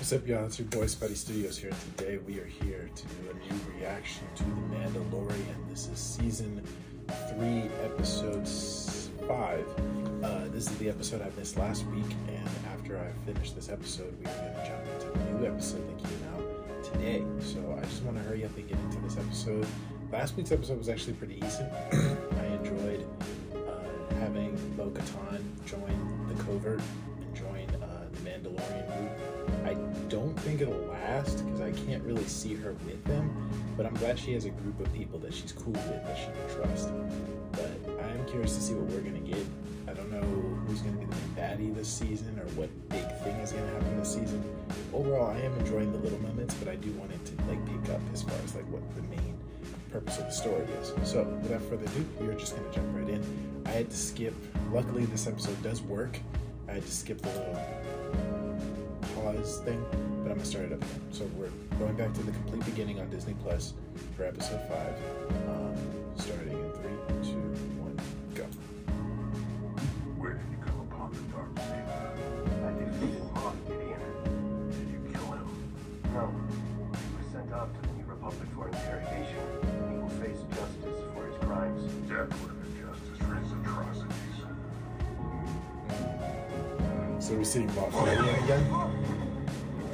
What's up, y'all? It's your boy Spidey Studios here. Today we are here to do a new reaction to The Mandalorian. This is season three, episode five. Uh, this is the episode I missed last week, and after I finish this episode, we are going to jump into the new episode that came out today. So I just want to hurry up and get into this episode. Last week's episode was actually pretty decent. I enjoyed uh, having Bo Katan join the covert and join uh, the Mandalorian group. It'll last because I can't really see her with them, but I'm glad she has a group of people that she's cool with that she can trust. But I am curious to see what we're gonna get. I don't know who's gonna be the baddie this season or what big thing is gonna happen this season. Overall, I am enjoying the little moments, but I do want it to like pick up as far as like what the main purpose of the story is. So without further ado, we are just gonna jump right in. I had to skip. Luckily, this episode does work. I had to skip the little pause thing, but I'm gonna start it up again. So we're going back to the complete beginning on Disney Plus for episode five, um, starting in three, two, one, go. Where did you come upon the dark saber? I defeated Moff Gideon. Did you kill him? No. He was sent off to the New Republic for interrogation. He will face justice for his crimes. Death would have been justice for his atrocities. So we're seeing Moff Gideon again.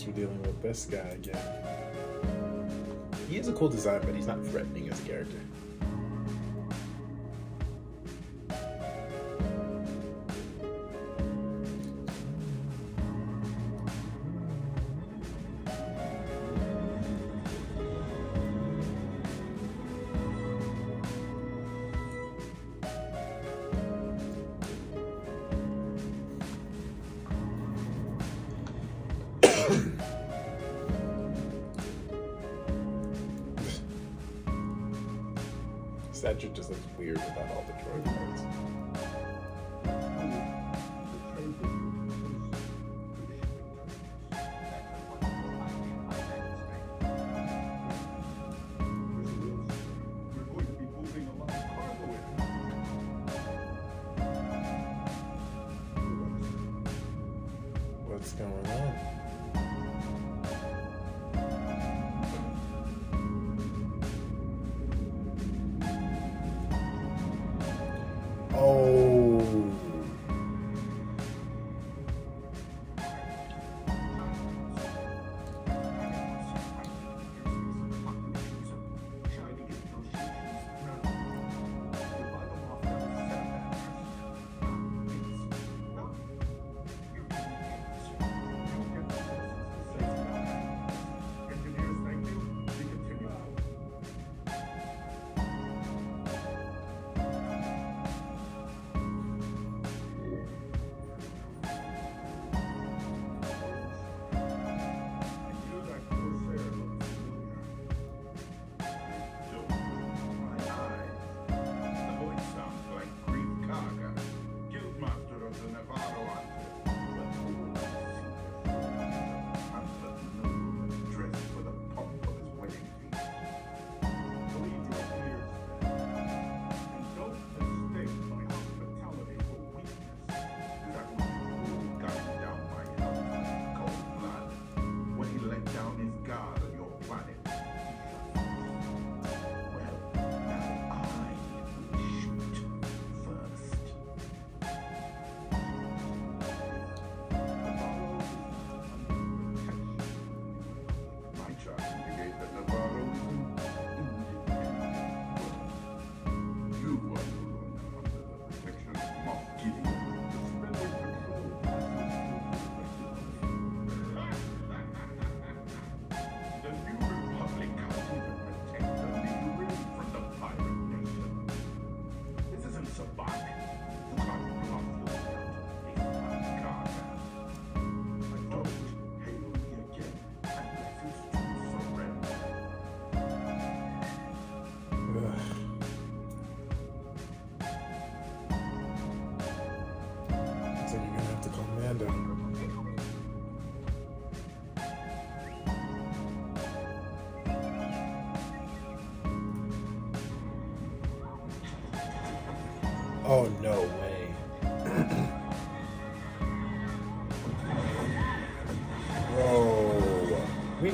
guess we're dealing with this guy again. He has a cool design, but he's not threatening as a character.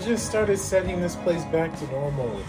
Just started setting this place back to normal.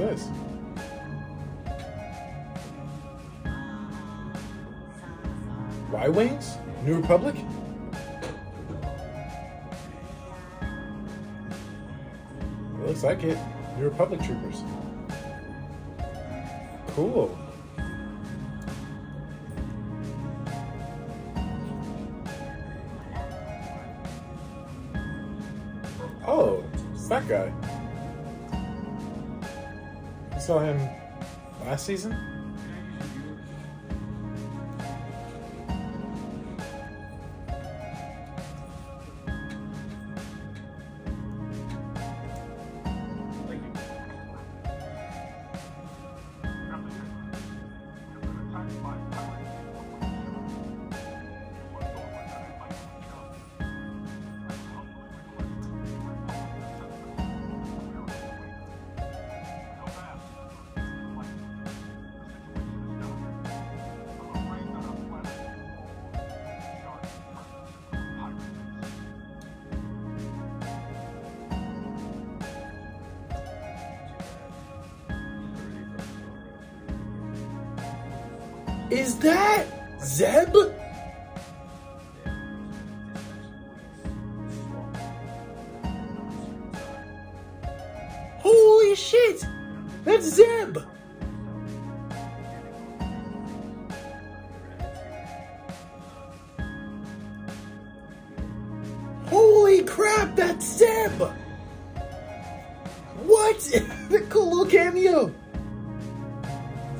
This? Y Wings? New Republic? It looks like it. New Republic troopers. Cool. You saw him last season?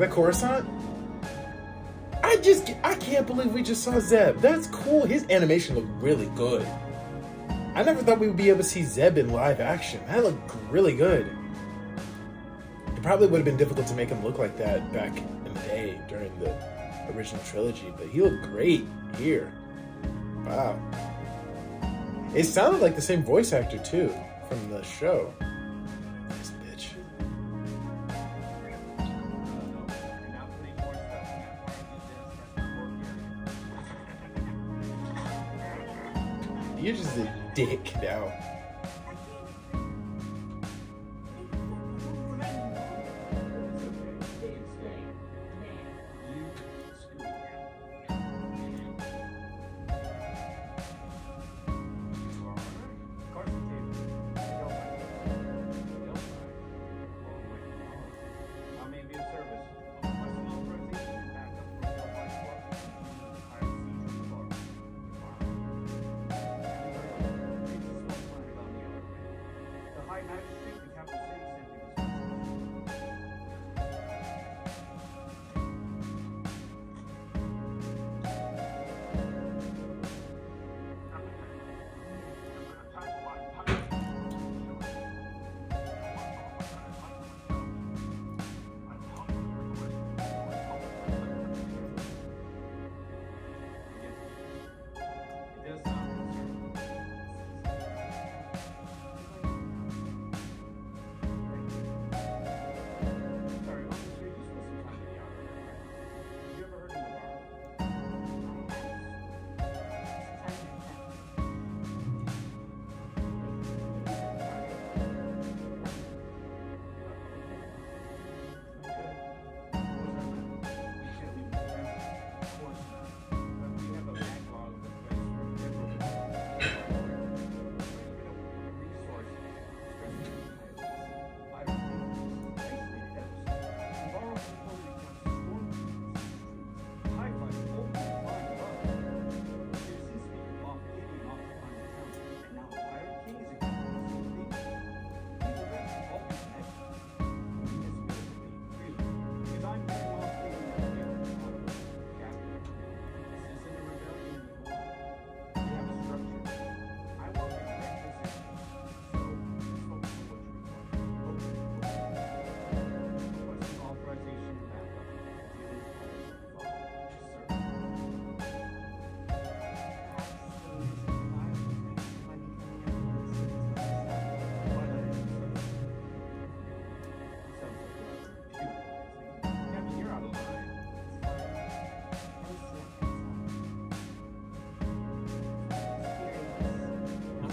That Coruscant? I just, I can't believe we just saw Zeb. That's cool. His animation looked really good. I never thought we would be able to see Zeb in live action. That looked really good. It probably would have been difficult to make him look like that back in the day during the original trilogy, but he looked great here. Wow. It sounded like the same voice actor too from the show. You're just a dick now.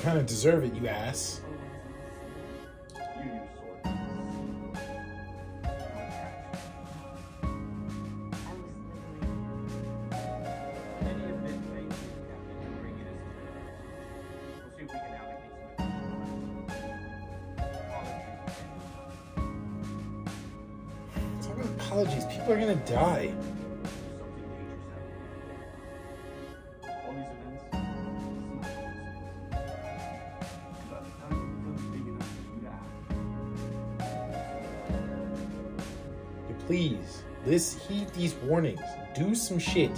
We can allocate some additional Talk about apologies. People are gonna die. These warnings. Do some shit.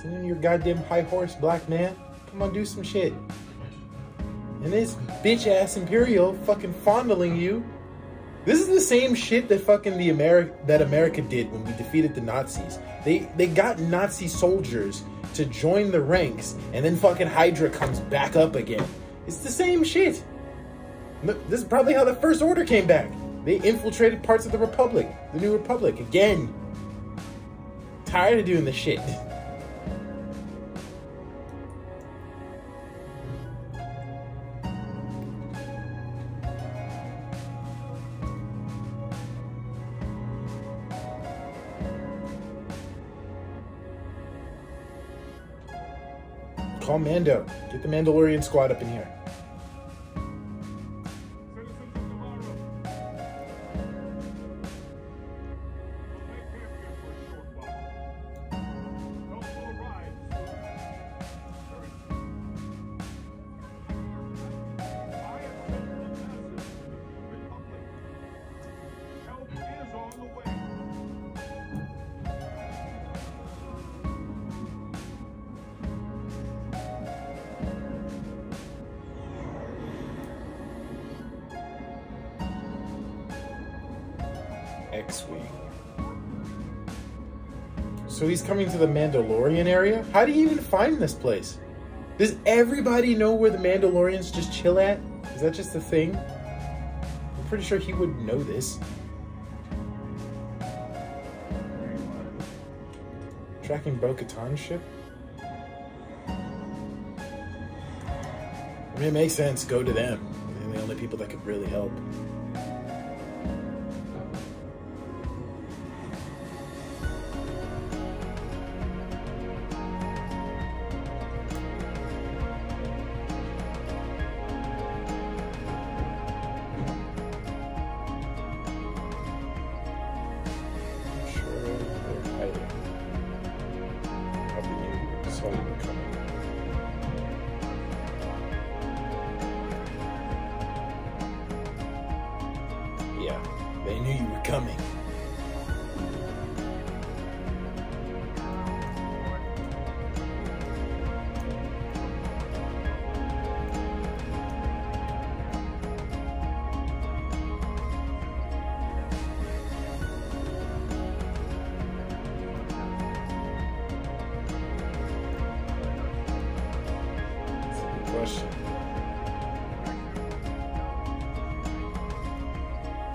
Sit on your goddamn high horse, black man. Come on, do some shit. And this bitch ass Imperial fucking fondling you. This is the same shit that fucking the America that America did when we defeated the Nazis. They they got Nazi soldiers to join the ranks, and then fucking Hydra comes back up again. It's the same shit. This is probably how the First Order came back. They infiltrated parts of the Republic, the New Republic, again. Tired of doing this shit. Call Mando. Get the Mandalorian squad up in here. X-Wing. So he's coming to the Mandalorian area? How do you even find this place? Does everybody know where the Mandalorians just chill at? Is that just a thing? I'm pretty sure he would know this. Tracking Bo-Katan's ship? I mean, it makes sense. Go to them. They're the only people that could really help. Question.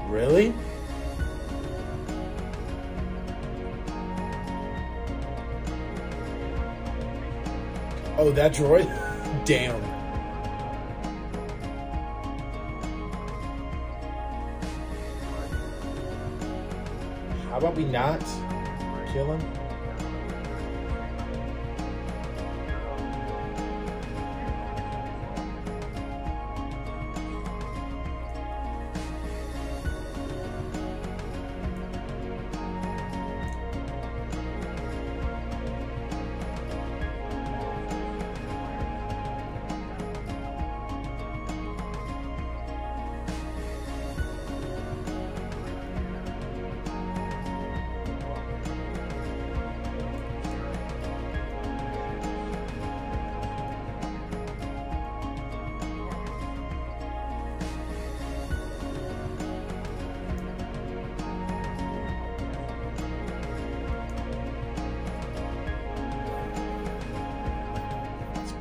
Really? Oh, that droid? Damn. How about we not kill him?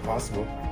Possible.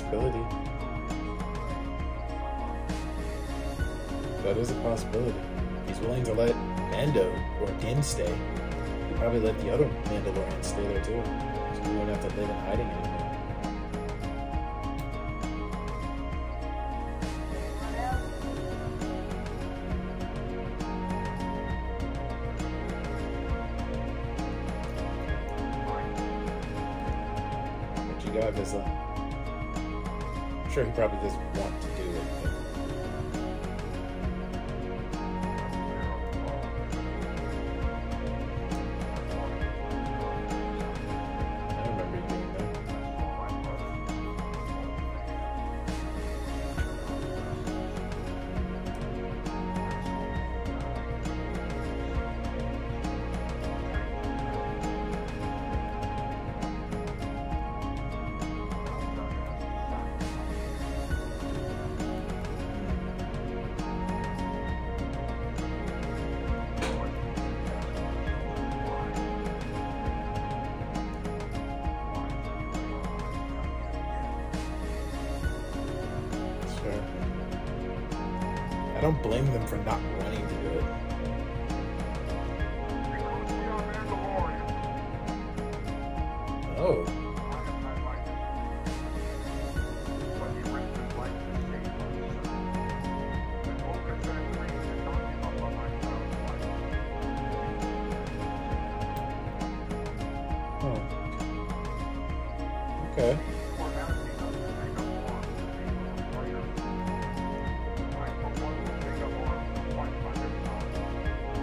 Possibility. That is a possibility. He's willing to let Mando or Din stay. He'd probably let the other Mandalorians stay there too. So we wouldn't have to live in hiding anymore. You got, Vizsla? Sure he probably doesn't want to do it,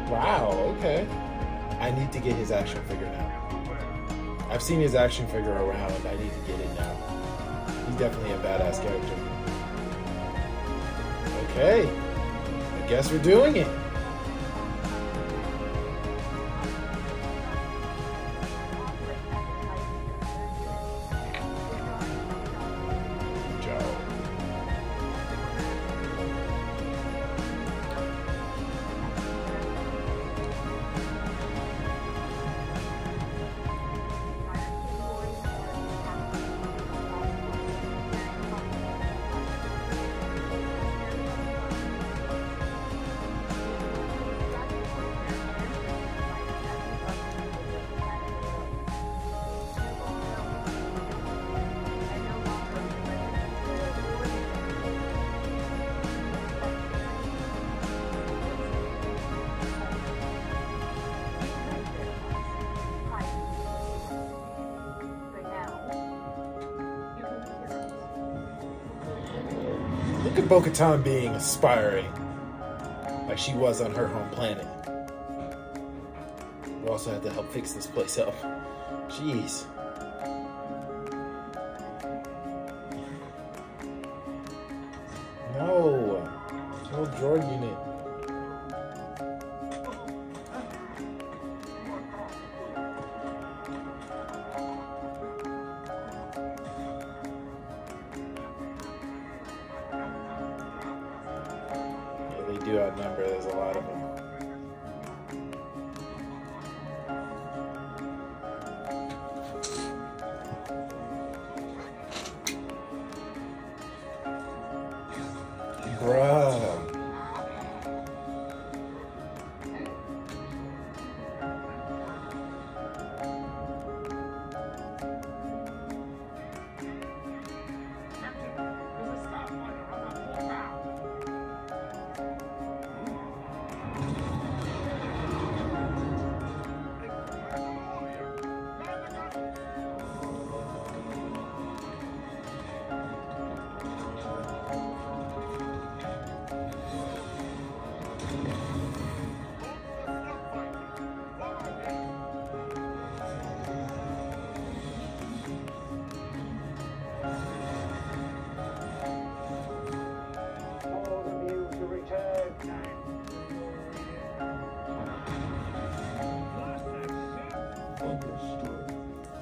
Wow, okay. I need to get his action figure now. I've seen his action figure around. I need to get it now. He's definitely a badass character. Okay. I guess we're doing it. Katan being aspiring. Like she was on her home planet. We also had to help fix this place up. Jeez. No. No droid unit.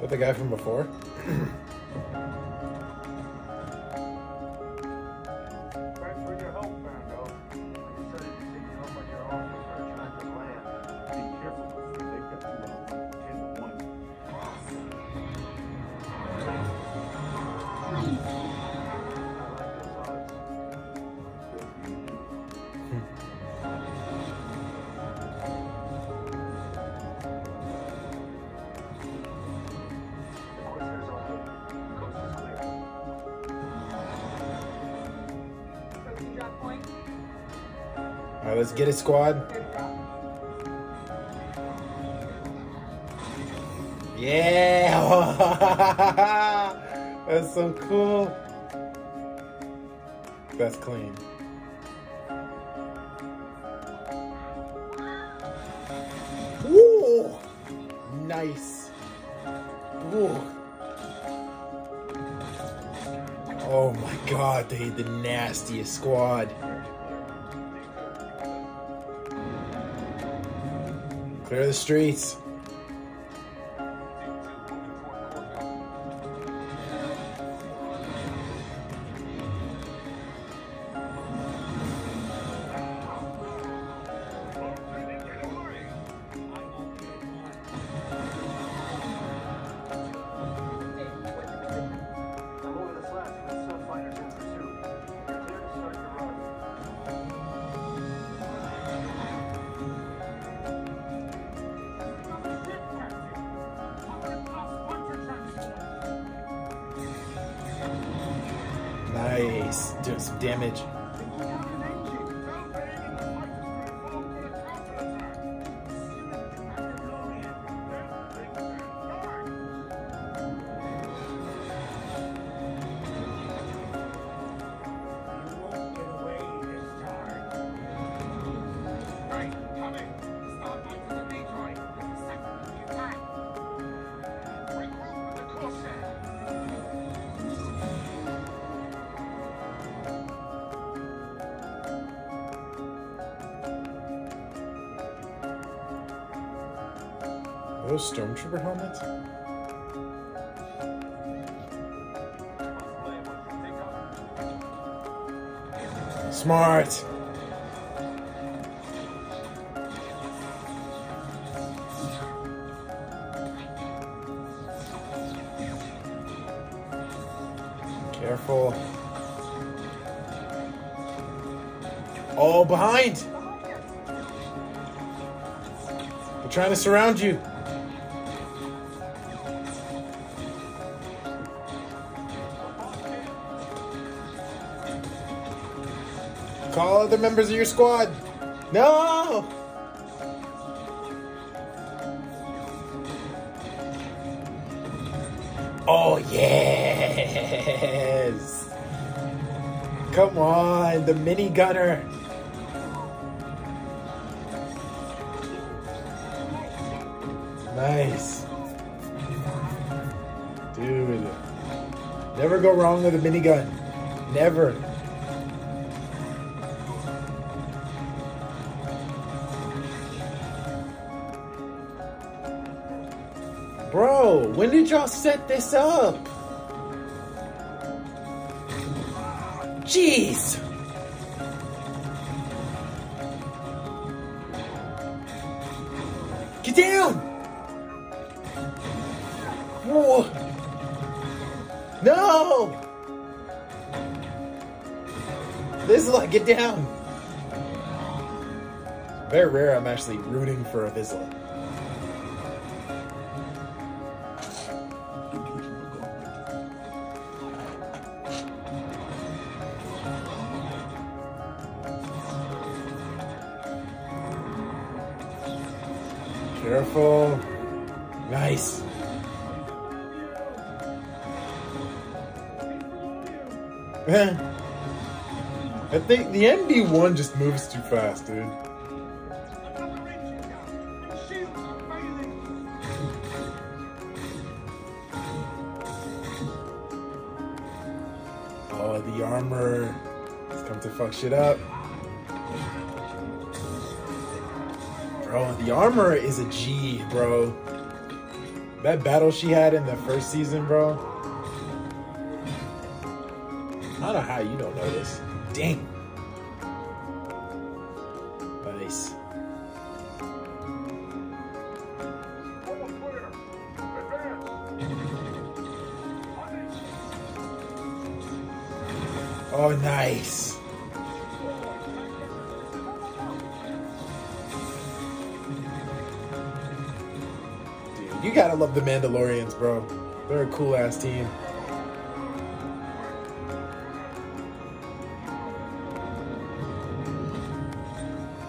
With the guy from before? get it, squad. Yeah! That's so cool. That's clean. Woo! Nice. Ooh. Oh my god, they the nastiest squad. Clear the streets. Are those stormtrooper helmets? Smart. Careful. Oh, behind! They're trying to surround you. Other members of your squad. No! Oh, yes! Come on, the mini gunner. Nice. Dude. Never go wrong with a minigun. Never. When did y'all set this up? Jeez! Get down! Whoa! No! This is like, get down! Very rare I'm actually rooting for a Vizsla. I think the MB1 just moves too fast, dude. Oh, the Armorer has come to fuck shit up. Bro, the Armorer is a G, bro. That battle she had in the first season, bro. I don't know how you don't know this. Dang. Nice. Dude, you gotta love the Mandalorians, bro. They're a cool ass team.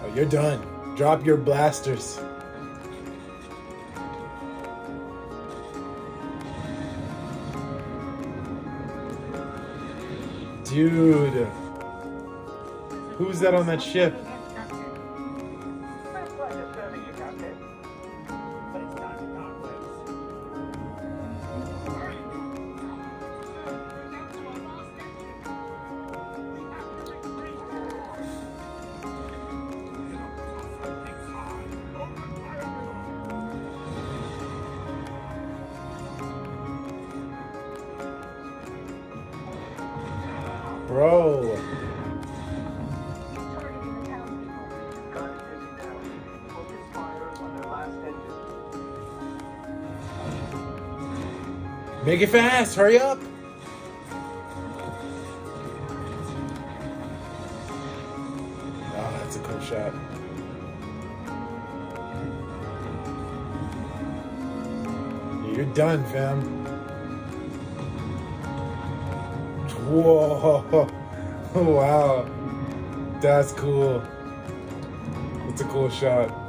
Oh, you're done. Drop your blasters. Dude. Who's that on that ship? Engine. Make it fast. Hurry up. Oh, that's a cool shot. You're done, fam. Whoa. Oh, wow. That's cool. That's a cool shot.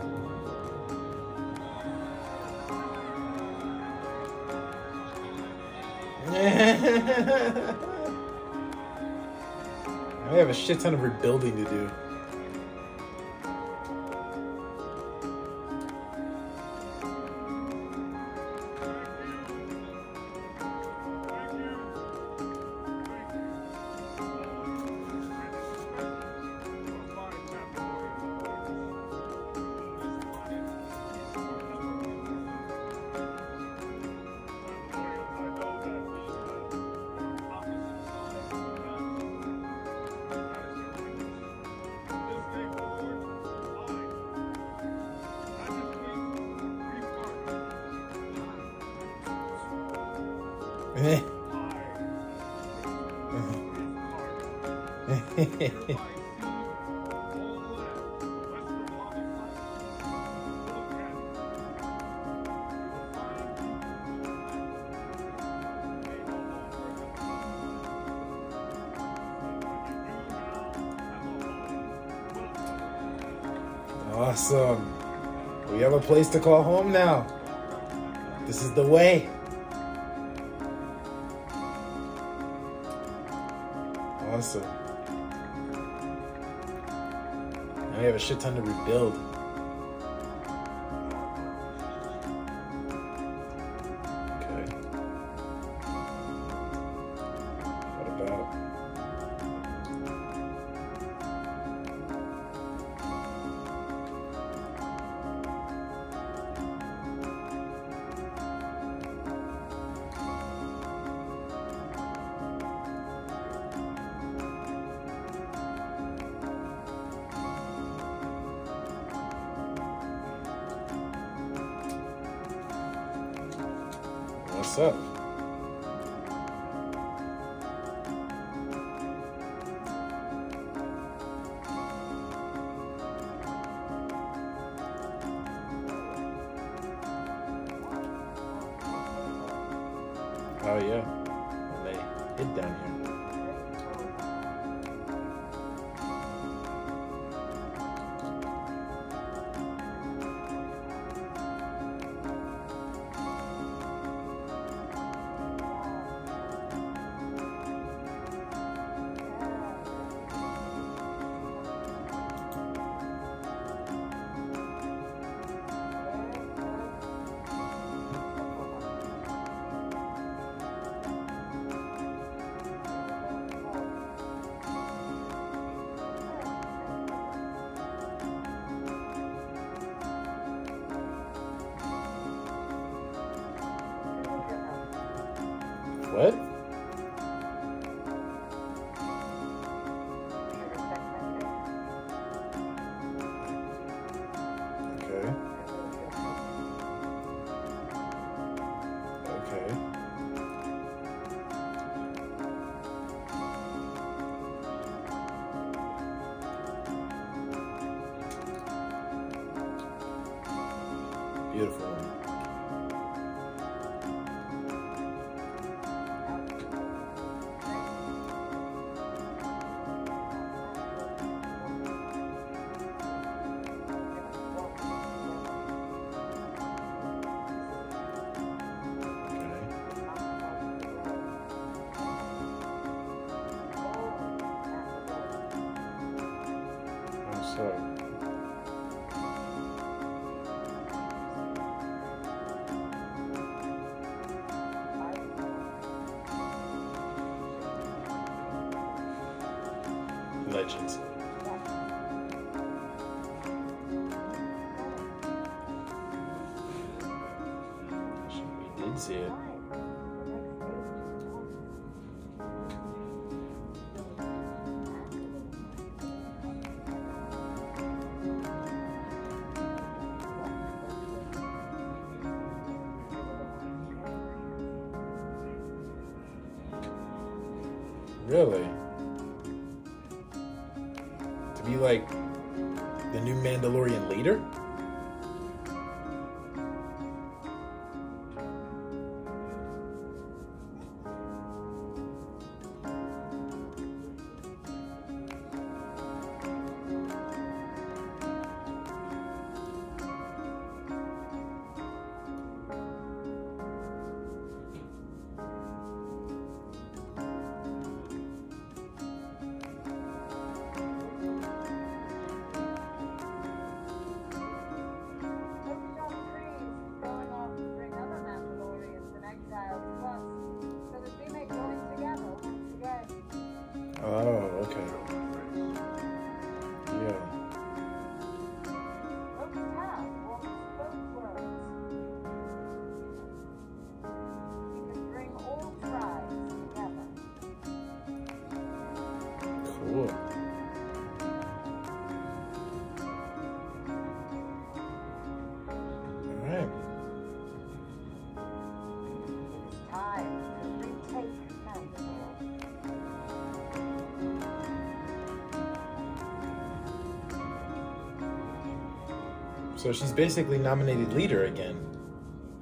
I have a shit ton of rebuilding to do. Awesome. We have a place to call home now. This is the way. A shit ton to rebuild. What's up? good. did see it. So she's basically nominated leader again.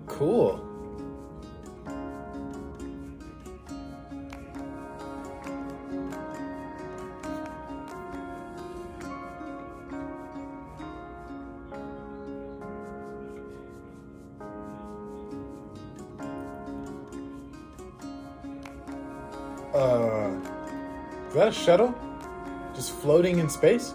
Cool. Uh, is that a shuttle? Just floating in space?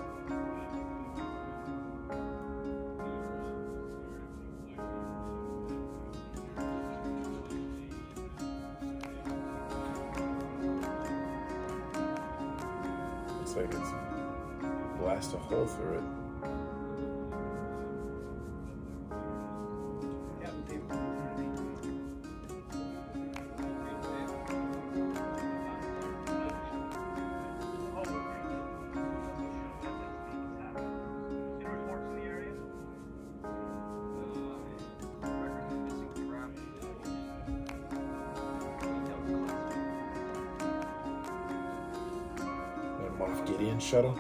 Gideon shuttle.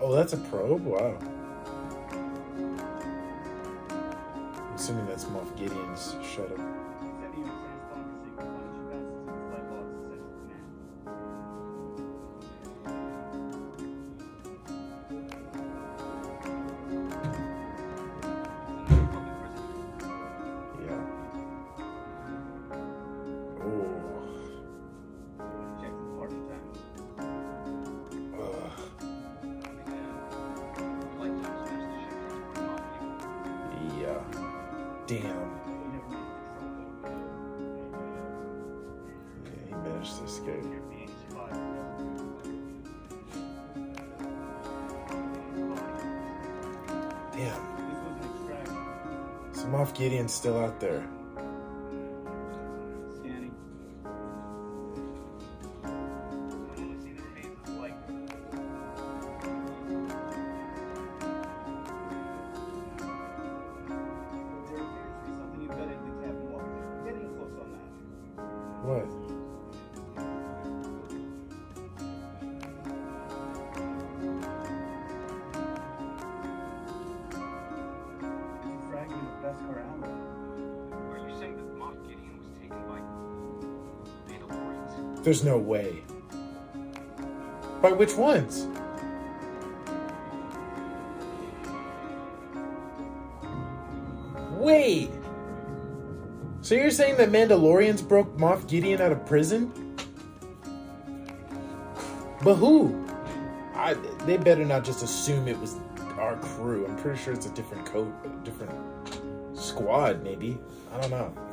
Oh, that's a probe? Wow. I'm assuming that's Moff Gideon's shuttle. Gideon's still out there. There's no way. By which ones? Wait. So you're saying that Mandalorians broke Moff Gideon out of prison? But who? I, they better not just assume it was our crew. I'm pretty sure it's a different code, different squad, maybe. I don't know.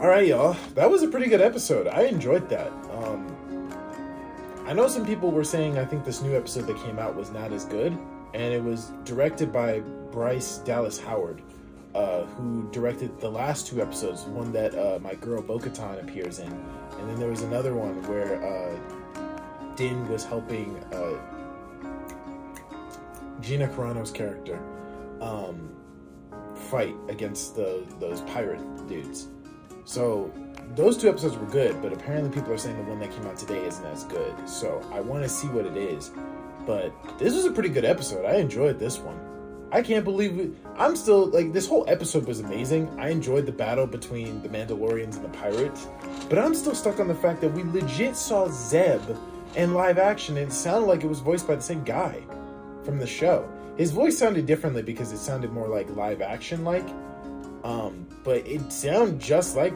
All right, y'all. That was a pretty good episode. I enjoyed that. Um, I know some people were saying I think this new episode that came out was not as good, and it was directed by Bryce Dallas Howard, uh, who directed the last two episodes. One that uh, my girl Bo-Katan appears in, and then there was another one where uh, Din was helping uh, Gina Carano's character um, fight against the those pirate dudes. So those two episodes were good, but apparently people are saying the one that came out today isn't as good. So I want to see what it is. But this was a pretty good episode. I enjoyed this one. I can't believe it. I'm still like this whole episode was amazing. I enjoyed the battle between the Mandalorians and the pirates, but I'm still stuck on the fact that we legit saw Zeb in live action and it sounded like it was voiced by the same guy from the show. His voice sounded differently because it sounded more like live action like. Um, but it sounded just like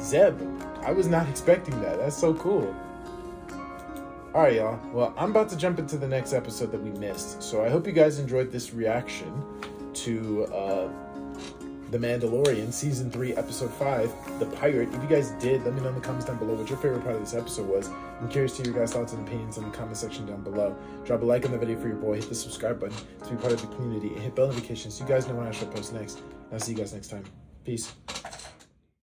Zeb. I was not expecting that. That's so cool. All right, y'all. Well, I'm about to jump into the next episode that we missed. So I hope you guys enjoyed this reaction to uh, The Mandalorian, Season 3, Episode 5, The Pirate. If you guys did, let me know in the comments down below what your favorite part of this episode was. I'm curious to hear your guys' thoughts and opinions in the comment section down below. Drop a like on the video for your boy, hit the subscribe button to be part of the community, and hit bell notifications so you guys know when I should post next. I'll see you guys next time. Peace.